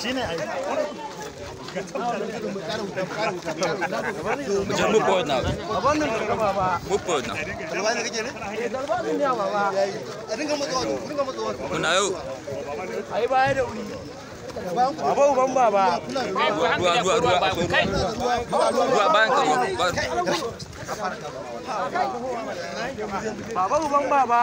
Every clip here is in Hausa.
shine ai. Je mu po na mu po na kuna yau? Ai baya da wuri. Baba uban baba. Ruwa ruwa ruwa akwai ruwa. Ruwa bayan ka ba baba uban baba.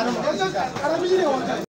あの、絡みで終わっちゃう。